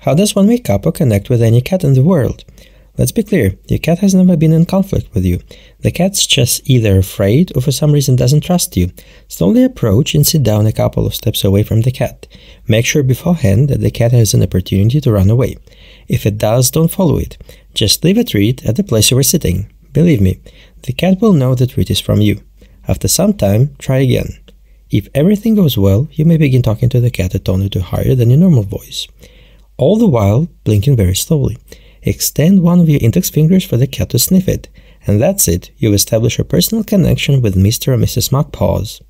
How does one make up or connect with any cat in the world? Let's be clear, your cat has never been in conflict with you. The cat's just either afraid or for some reason doesn't trust you. Slowly approach and sit down a couple of steps away from the cat. Make sure beforehand that the cat has an opportunity to run away. If it does, don't follow it. Just leave a treat at the place you were sitting. Believe me, the cat will know the treat is from you. After some time, try again. If everything goes well, you may begin talking to the cat a tone or two higher than your normal voice. All the while, blinking very slowly. Extend one of your index fingers for the cat to sniff it, and that's it. You've established a personal connection with Mr. and Mrs. Paws.